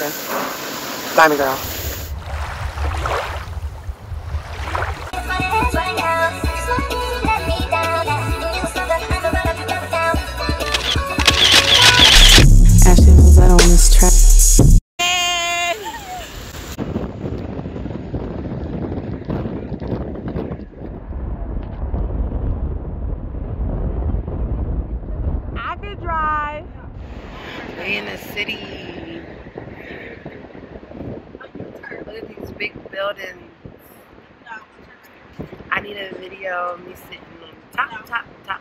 watching. Diamond Girl. Ashley Big buildings. I need a video of me sitting on top, top, top.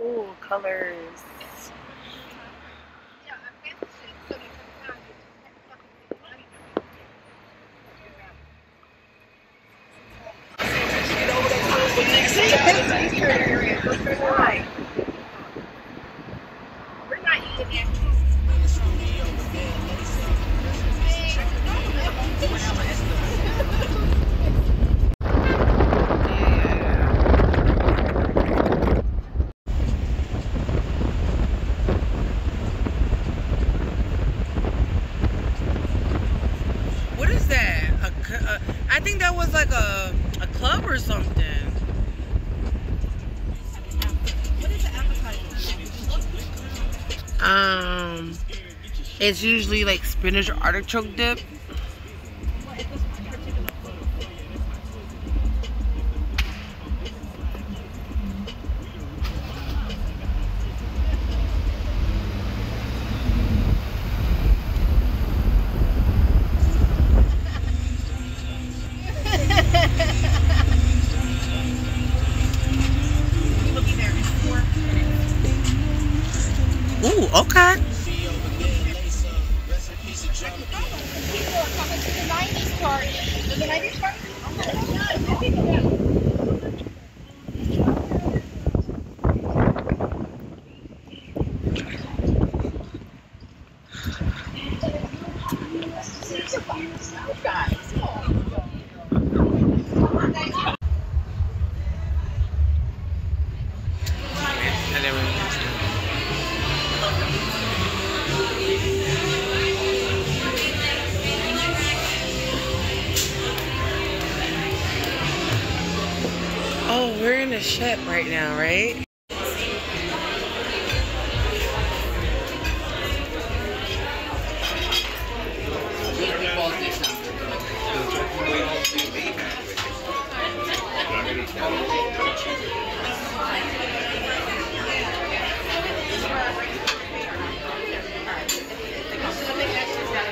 Ooh, colors. Um, it's usually like spinach or artichoke dip. Ooh, okay. And we're in a ship right now, right?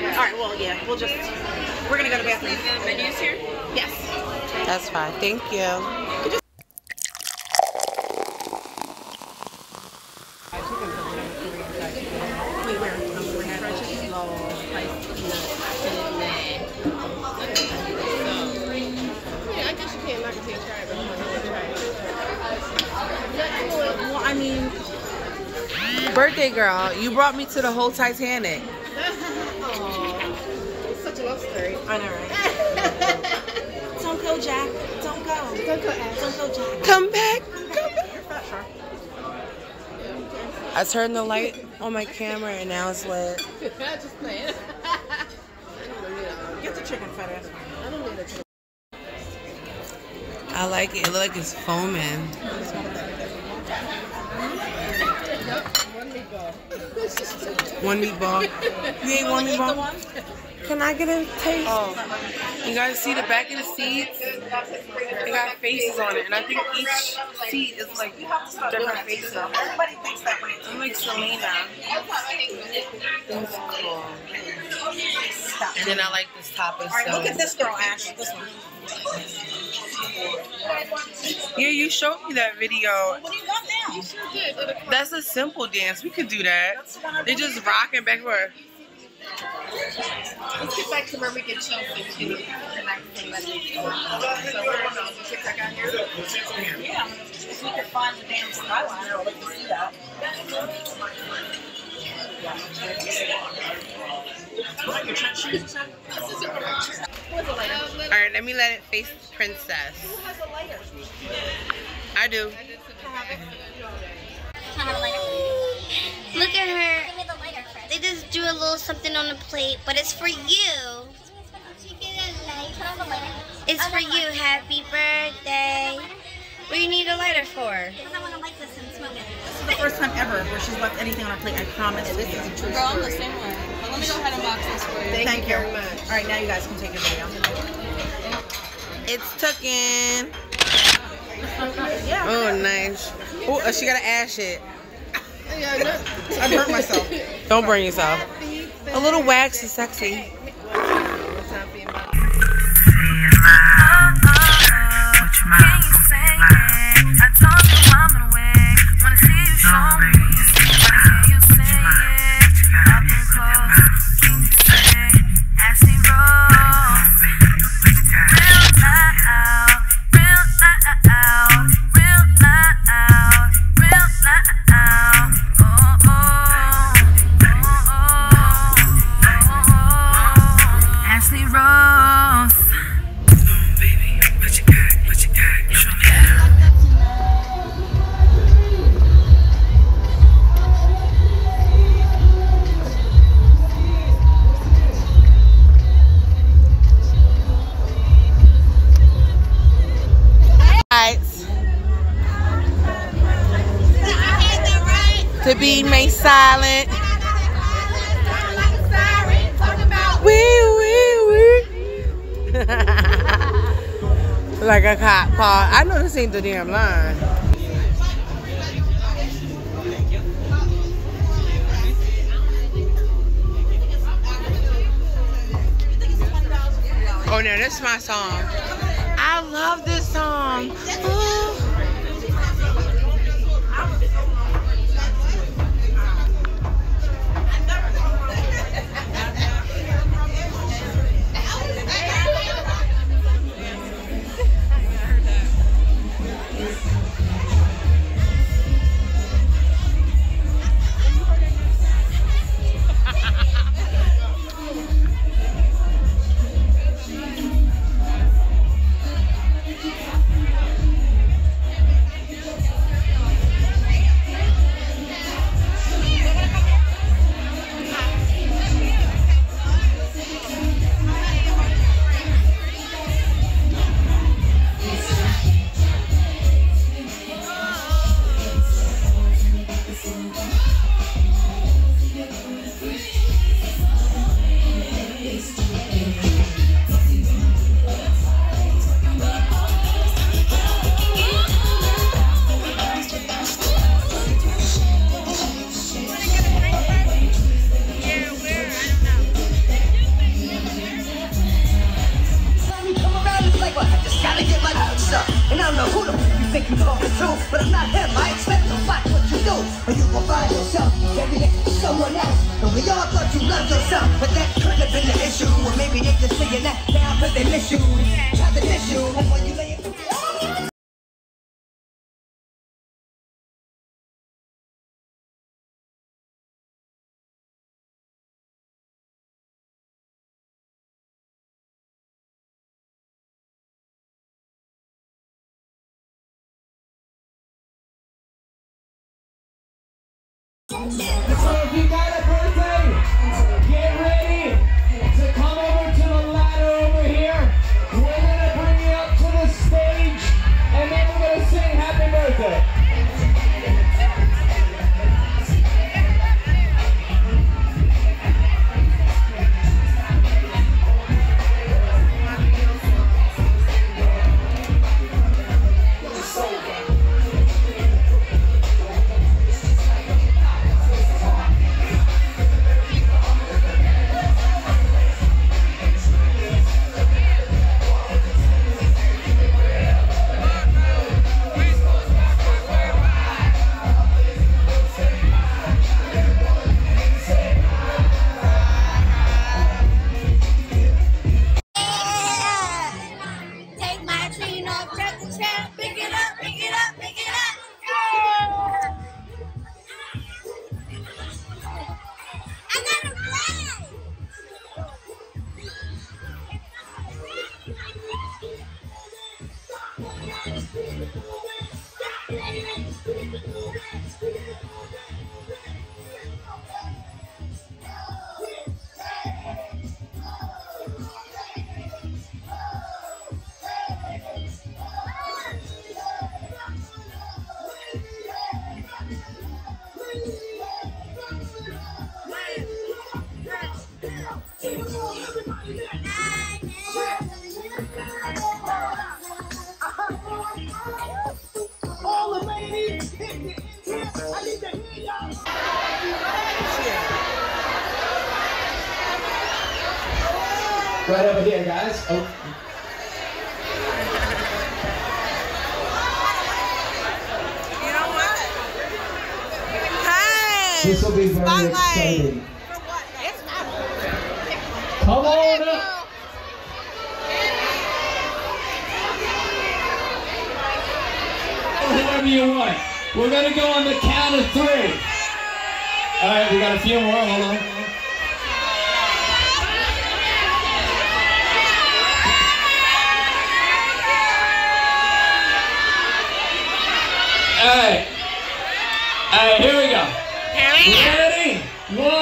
All right, well, yeah, we'll just, we're gonna go to the bathroom. The menus here? Yes. That's fine. Thank you. Girl, you brought me to the whole Titanic. It's such a love story. I know, right? Don't go, Jack. Don't go. Don't go ask. Don't go, Jack. Come back. Come back. You're fat, sure. I turned the light on my camera and now it's lit. Just playing. Get the chicken fat ass. I don't need a I like it. It look like it's foaming. One meatball. One meatball. You ate one meatball? Can I get a taste? Oh. You guys see the back of the seats? They got faces on it, and I think each seat is like different faces. Everybody thinks that way. I'm like Selena. That's cool. And then I like this topic. All right, look at this girl, Ash. This one. Yeah, you showed me that video. What do you want now? That's a simple dance. We could do that. They just rocking back and forth. Let's get back to where we get cheese and cheese. Can let it go. So we're on the TikTok out here. Yeah, if we could find the damn skyliner, I'll let you see that. All right, let me let it face princess. Who has a lighter? I do. Look at her. They just do a little something on the plate, but it's for you. It's for you. Happy birthday. What do you need a lighter for? This is the first time ever where she's left anything on her plate. I promise. this is a true Girl, I'm the same way. But let me go ahead and box this for you. Thank, you very much. All right, now you guys can take your video. It's tucking. Yeah. Oh, nice. Oh, oh she got an shit. I hurt myself. Don't burn yourself. A little wax is sexy. Silent. Wee, wee, wee. like a cop car. I know this ain't the damn line. Oh, no, this is my song. I love this song. Ooh. The f- you think you talking to, but I'm not him. I So Right over here, guys. Oh, You know what? Hey! this will be very Spotlight. exciting. Come on up. Whoever you want. We're gonna go on the count of three. All right, we got a few more. Hold on. All right. All right, here we go. Ready? One,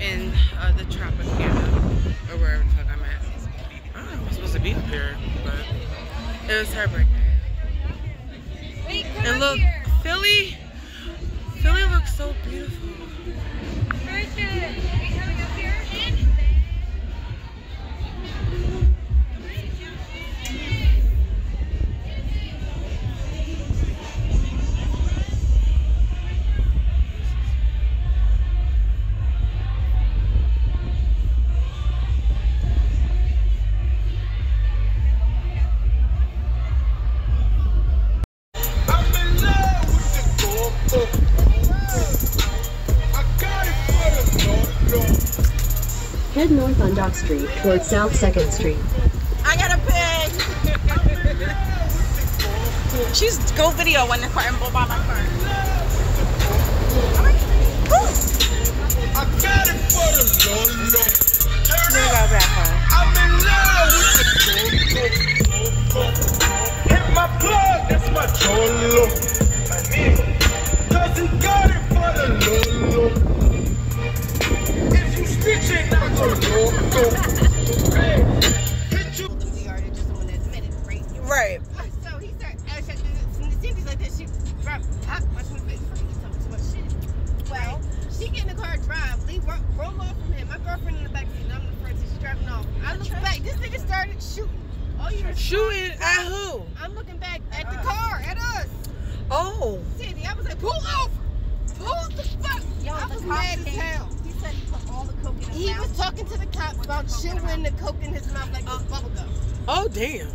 I Head north on Dock Street towards South 2nd Street. I got a pig. She's go video when the car and blow by my car. I got it for the no, no. Turn up. at that huh? I'm in love with the coco. Hit my plug, that's my cholo. My nigga. Cause he got it for the lolo. If you snitching, about chewing the coke in his mouth like it was bubble gum. Oh damn.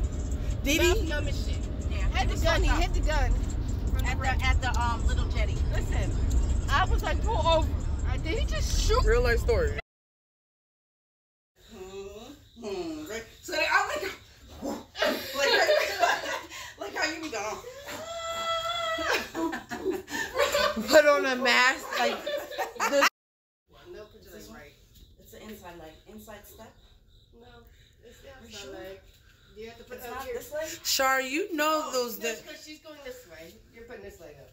Did Mouth he? numb as shit. Yeah, Had he the gun. He fucked hit the gun. at the at the um little jetty. Listen, I was like, pull over. Did he just shoot? Real life story. Hmm, right. So they, I like, like, like how you be going. Put on a mask like the No, put your leg right. It's the inside leg, inside step. No, it's the outside leg. You have to put It's it not up here. this leg. Shar, you know oh, those No, because she's going this way. You're putting this leg up.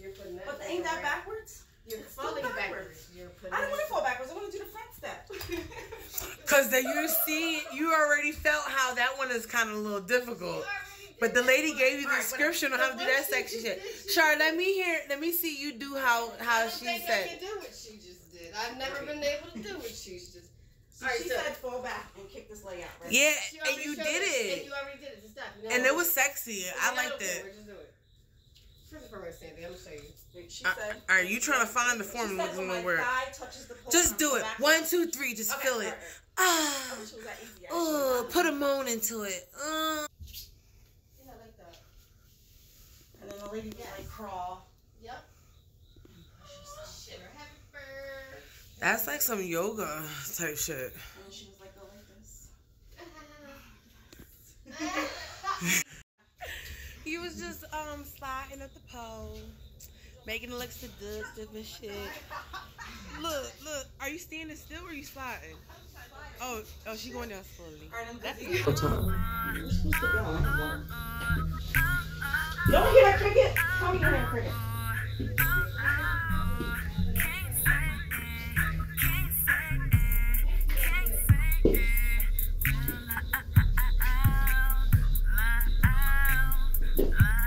You're putting that. But leg ain't that around. backwards? You're It's still falling backwards. backwards. You're putting. I don't want to fall backwards. I want to do the front step. Cause that you see, you already felt how that one is kind of a little difficult. But the lady gave you the description on how to do that section. shit. Char, let me hear, let me see you do how how I don't she think I said. can do what she just did. I've never been able to do what she just. So Alright, she so- said fall back and kick this leg out, right? Yeah, She and you showed did us, And it, you already did it. Just stop. You know and it was sexy. You I know liked it. We're just doing it. it, Sandy. I'm gonna show you. She Uh, said. All right, you trying to find the She formula said when my word. thigh touches the pole Just do it. One, two, three. Just Okay, feel it. Ah. I wish it was that easy. Oh, put a moan into it. Uh. Yeah, like that. And then the lady was like, crawl. That's like some yoga type shit. And she was like, go like this. He was just um sliding up the pole, making it look seductive and shit. Look, look, are you standing still or are you sliding? Oh, oh, she going down slowly. That's Don't hear that cricket. Come here, cricket. Ah.